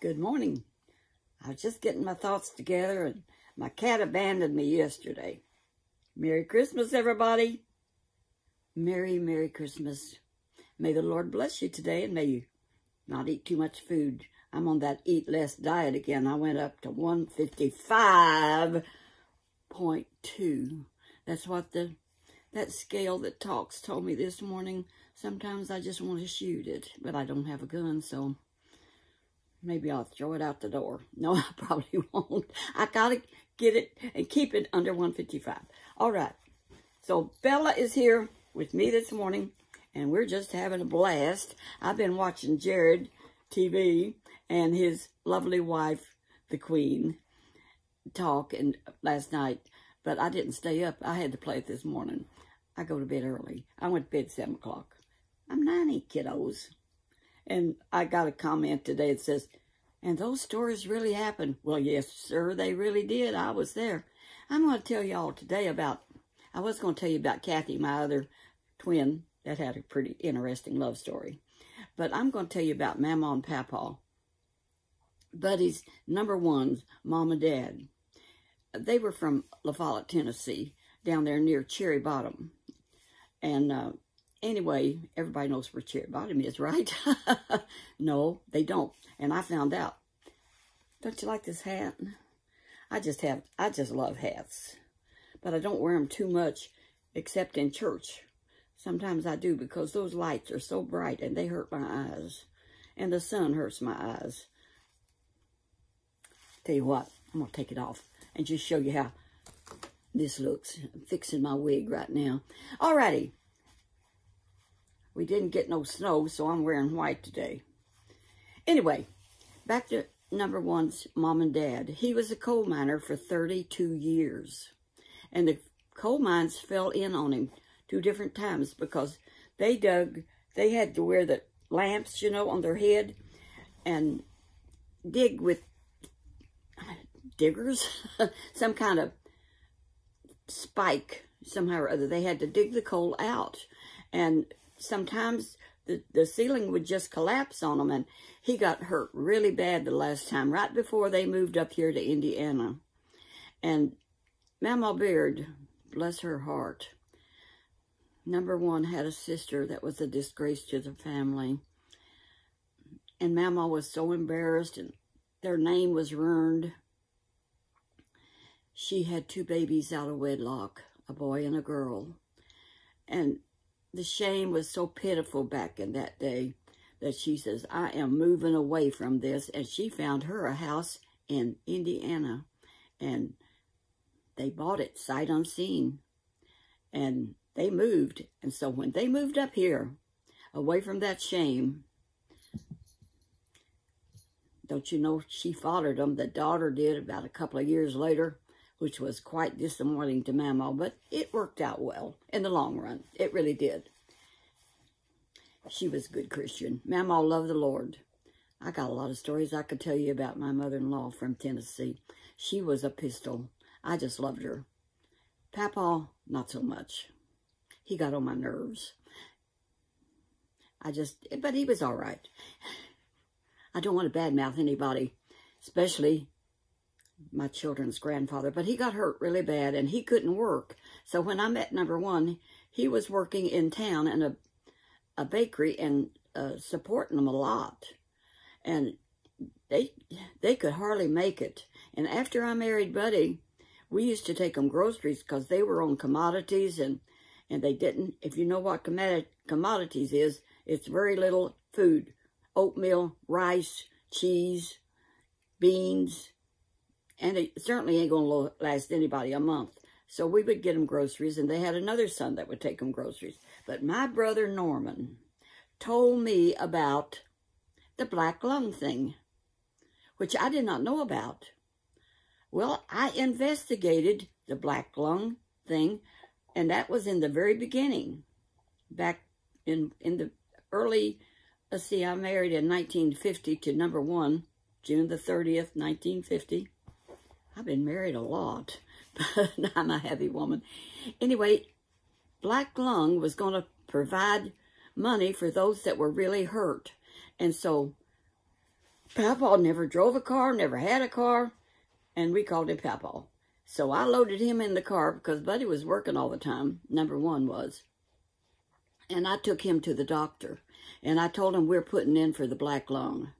Good morning. I was just getting my thoughts together and my cat abandoned me yesterday. Merry Christmas, everybody. Merry, Merry Christmas. May the Lord bless you today and may you not eat too much food. I'm on that eat less diet again. I went up to 155.2. That's what the that scale that talks told me this morning. Sometimes I just want to shoot it, but I don't have a gun, so maybe I'll throw it out the door. No, I probably won't. I got to get it and keep it under 155. All right. So Bella is here with me this morning, and we're just having a blast. I've been watching Jared TV and his lovely wife, the Queen, talk and last night, but I didn't stay up. I had to play it this morning. I go to bed early. I went to bed 7 o'clock. I'm 90, kiddos. And I got a comment today that says, and those stories really happened. Well, yes, sir, they really did. I was there. I'm going to tell y'all today about, I was going to tell you about Kathy, my other twin, that had a pretty interesting love story. But I'm going to tell you about Mama and Papa. Buddy's number ones, mom and dad. They were from La Follette, Tennessee, down there near Cherry Bottom. And uh, anyway, everybody knows where Cherry Bottom is, right? no, they don't. And I found out. Don't you like this hat? I just have, I just love hats. But I don't wear them too much, except in church. Sometimes I do because those lights are so bright and they hurt my eyes. And the sun hurts my eyes. Tell you what, I'm going to take it off and just show you how this looks. I'm fixing my wig right now. Alrighty. We didn't get no snow, so I'm wearing white today. Anyway, back to number one's mom and dad. He was a coal miner for 32 years. And the coal mines fell in on him two different times because they dug, they had to wear the lamps, you know, on their head and dig with uh, diggers, some kind of spike somehow or other. They had to dig the coal out. And sometimes the, the ceiling would just collapse on him. And he got hurt really bad the last time, right before they moved up here to Indiana. And Mama Baird, bless her heart, number one, had a sister that was a disgrace to the family. And Mama was so embarrassed and their name was ruined. She had two babies out of wedlock, a boy and a girl. And the shame was so pitiful back in that day that she says, I am moving away from this. And she found her a house in Indiana. And they bought it sight unseen. And they moved. And so when they moved up here, away from that shame, don't you know she fathered them? The daughter did about a couple of years later which was quite disappointing to Mama, but it worked out well in the long run. It really did. She was a good Christian. Mama loved the Lord. I got a lot of stories I could tell you about my mother-in-law from Tennessee. She was a pistol. I just loved her. Papa, not so much. He got on my nerves. I just, but he was all right. I don't want to badmouth anybody, especially my children's grandfather, but he got hurt really bad and he couldn't work. So when I met number one, he was working in town in a, a bakery and uh, supporting them a lot. And they they could hardly make it. And after I married Buddy, we used to take them groceries because they were on commodities and, and they didn't. If you know what commodities is, it's very little food. Oatmeal, rice, cheese, beans, and it certainly ain't going to last anybody a month. So we would get them groceries, and they had another son that would take them groceries. But my brother Norman told me about the black lung thing, which I did not know about. Well, I investigated the black lung thing, and that was in the very beginning, back in, in the early, let's see, I married in 1950 to number one, June the 30th, 1950. I've been married a lot, but I'm a heavy woman. Anyway, Black Lung was going to provide money for those that were really hurt. And so Papa never drove a car, never had a car, and we called him Papa. So I loaded him in the car because Buddy was working all the time, number one was. And I took him to the doctor. And I told him we're putting in for the black lung.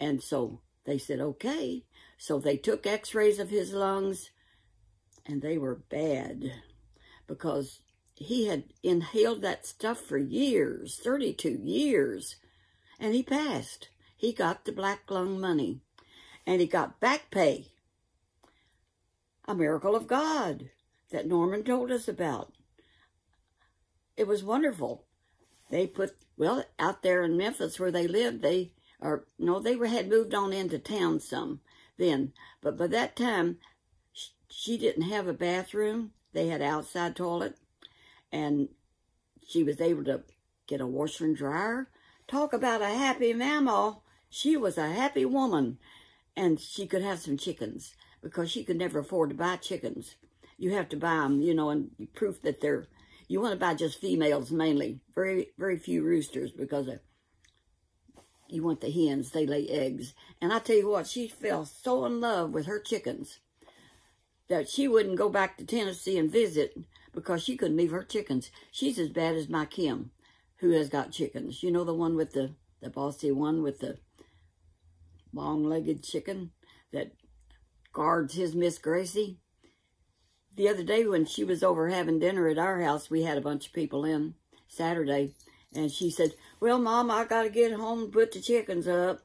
And so they said, okay. So they took x-rays of his lungs, and they were bad because he had inhaled that stuff for years, 32 years, and he passed. He got the black lung money, and he got back pay. A miracle of God that Norman told us about. It was wonderful. They put, well, out there in Memphis where they lived, they, or no, they were, had moved on into town some then. But by that time, she didn't have a bathroom. They had outside toilet. And she was able to get a washer and dryer. Talk about a happy mammal. She was a happy woman. And she could have some chickens because she could never afford to buy chickens. You have to buy them, you know, and proof that they're, you want to buy just females mainly. Very, very few roosters because you want the hens, they lay eggs. And I tell you what, she fell so in love with her chickens that she wouldn't go back to Tennessee and visit because she couldn't leave her chickens. She's as bad as my Kim, who has got chickens. You know the one with the, the bossy one with the long-legged chicken that guards his Miss Gracie? The other day when she was over having dinner at our house, we had a bunch of people in Saturday, and she said, well, Mom, I got to get home and put the chickens up.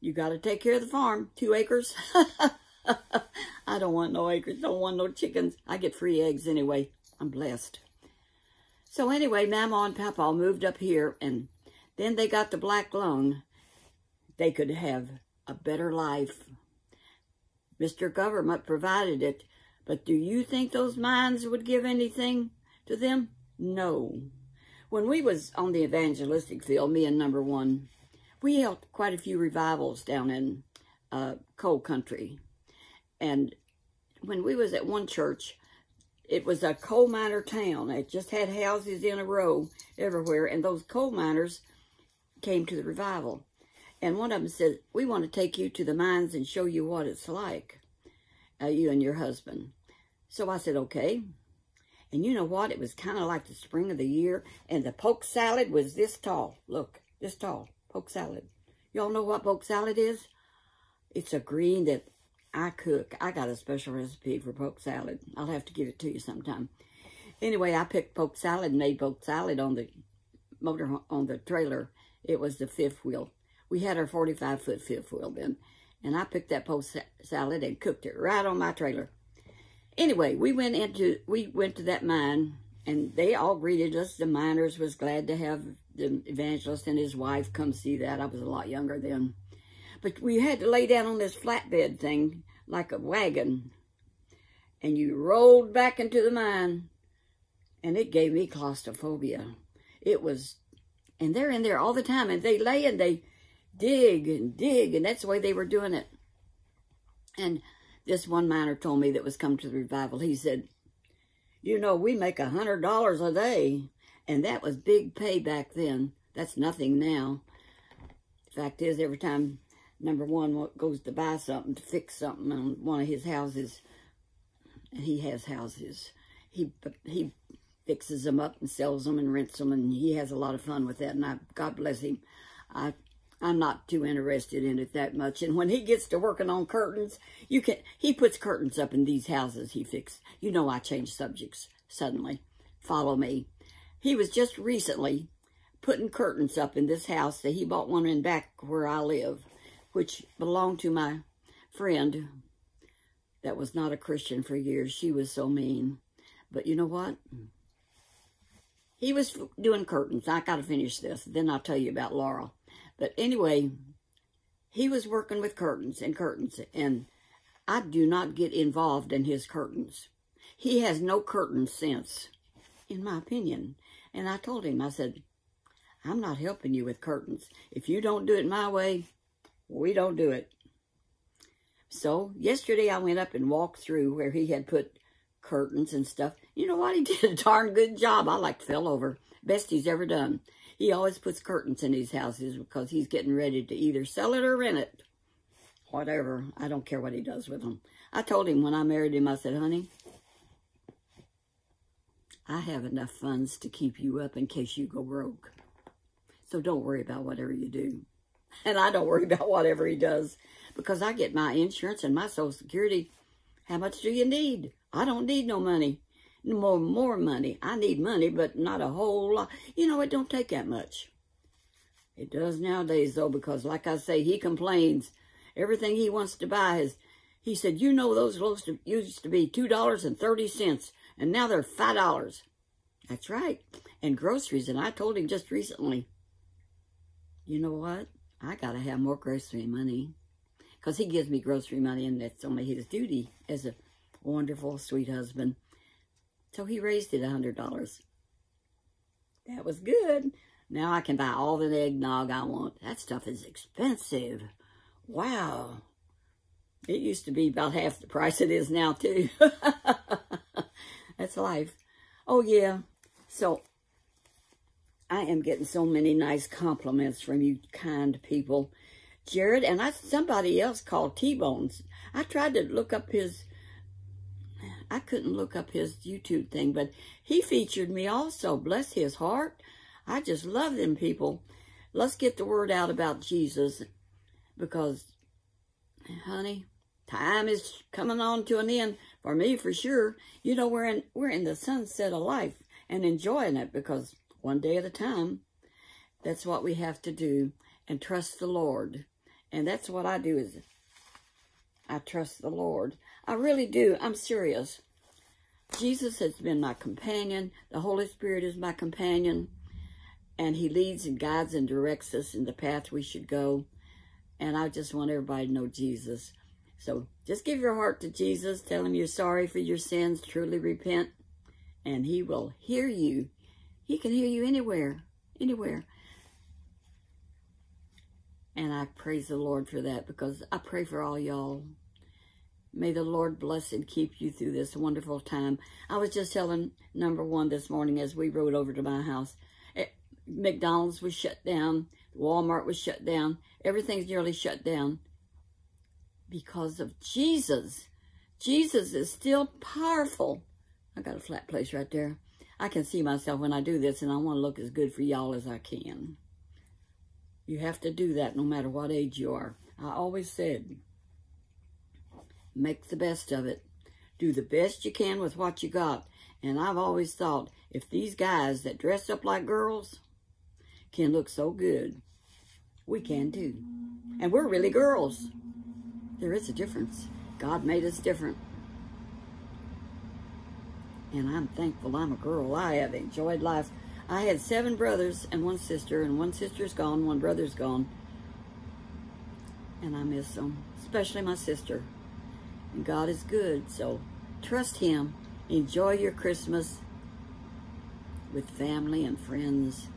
You got to take care of the farm. Two acres. I don't want no acres. Don't want no chickens. I get free eggs anyway. I'm blessed. So anyway, Mama and Papa moved up here, and then they got the black lung. They could have a better life. Mr. Government provided it, but do you think those mines would give anything to them? No. When we was on the evangelistic field, me and number one, we held quite a few revivals down in uh, coal country. And when we was at one church, it was a coal miner town. It just had houses in a row everywhere. And those coal miners came to the revival. And one of them said, we want to take you to the mines and show you what it's like, uh, you and your husband. So I said, okay. And you know what? It was kind of like the spring of the year. And the poke salad was this tall. Look, this tall. Poke salad. Y'all know what poke salad is? It's a green that I cook. I got a special recipe for poke salad. I'll have to give it to you sometime. Anyway, I picked poke salad and made poke salad on the motor, on the trailer. It was the fifth wheel. We had our 45-foot fifth wheel then. And I picked that poke salad and cooked it right on my trailer. Anyway, we went into, we went to that mine and they all greeted us. The miners was glad to have the evangelist and his wife come see that. I was a lot younger then. But we had to lay down on this flatbed thing like a wagon. And you rolled back into the mine. And it gave me claustrophobia. It was, and they're in there all the time. And they lay and they dig and dig. And that's the way they were doing it. And this one miner told me that was come to the revival. He said, you know, we make a hundred dollars a day. And that was big pay back then. That's nothing now. Fact is, every time number one goes to buy something, to fix something on one of his houses, and he has houses. He he fixes them up and sells them and rents them, and he has a lot of fun with that, and I, God bless him. I, I'm not too interested in it that much. And when he gets to working on curtains, you can he puts curtains up in these houses he fixed. You know I change subjects suddenly. Follow me. He was just recently putting curtains up in this house that he bought one in back where I live which belonged to my friend that was not a Christian for years. She was so mean. But you know what? He was doing curtains. I got to finish this. Then I'll tell you about Laura. But anyway, he was working with curtains and curtains. And I do not get involved in his curtains. He has no curtain sense, in my opinion. And I told him, I said, I'm not helping you with curtains. If you don't do it my way, we don't do it. So yesterday I went up and walked through where he had put curtains and stuff. You know what? He did a darn good job. I like fell over. Best he's ever done. He always puts curtains in his houses because he's getting ready to either sell it or rent it. Whatever. I don't care what he does with them. I told him when I married him, I said, honey, I have enough funds to keep you up in case you go broke. So don't worry about whatever you do. And I don't worry about whatever he does because I get my insurance and my Social Security. How much do you need? I don't need no money. More, more money. I need money, but not a whole lot. You know, it don't take that much. It does nowadays, though, because like I say, he complains. Everything he wants to buy is, he said, you know those loaves used to be $2.30, and now they're $5. That's right. And groceries, and I told him just recently, you know what? I got to have more grocery money because he gives me grocery money and that's only his duty as a wonderful, sweet husband. So he raised it a $100. That was good. Now I can buy all the eggnog I want. That stuff is expensive. Wow. It used to be about half the price it is now, too. That's life. Oh, yeah. So I am getting so many nice compliments from you kind people. Jared, and I somebody else called T-Bones. I tried to look up his, I couldn't look up his YouTube thing, but he featured me also. Bless his heart. I just love them people. Let's get the word out about Jesus because, honey, time is coming on to an end for me for sure. You know, we're in, we're in the sunset of life and enjoying it because one day at a time. That's what we have to do and trust the Lord. And that's what I do is I trust the Lord. I really do. I'm serious. Jesus has been my companion. The Holy Spirit is my companion. And he leads and guides and directs us in the path we should go. And I just want everybody to know Jesus. So just give your heart to Jesus. Tell him you're sorry for your sins. Truly repent. And he will hear you he can hear you anywhere, anywhere. And I praise the Lord for that because I pray for all y'all. May the Lord bless and keep you through this wonderful time. I was just telling number one this morning as we rode over to my house. It, eh, McDonald's was shut down. Walmart was shut down. Everything's nearly shut down because of Jesus. Jesus is still powerful. I got a flat place right there. I can see myself when I do this, and I want to look as good for y'all as I can. You have to do that no matter what age you are. I always said, make the best of it. Do the best you can with what you got. And I've always thought, if these guys that dress up like girls can look so good, we can too. And we're really girls. There is a difference. God made us different. And I'm thankful I'm a girl. I have enjoyed life. I had seven brothers and one sister, and one sister's gone, one brother's gone. And I miss them, especially my sister. And God is good, so trust Him. Enjoy your Christmas with family and friends.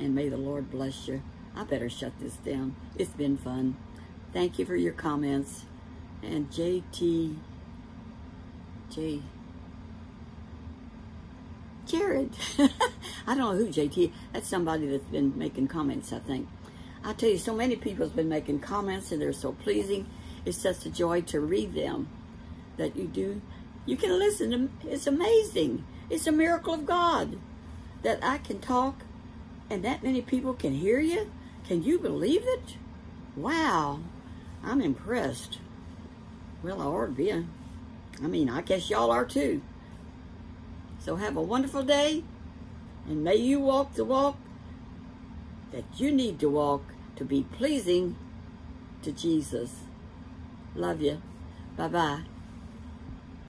And may the Lord bless you. I better shut this down. It's been fun. Thank you for your comments. And JT, J, Jared. I don't know who JT, that's somebody that's been making comments, I think. I tell you, so many people have been making comments and they're so pleasing. It's such a joy to read them that you do. You can listen to It's amazing. It's a miracle of God that I can talk and that many people can hear you. Can you believe it? Wow. I'm impressed. Well, I ought to be. I mean, I guess y'all are too. So have a wonderful day, and may you walk the walk that you need to walk to be pleasing to Jesus. Love you. Bye-bye.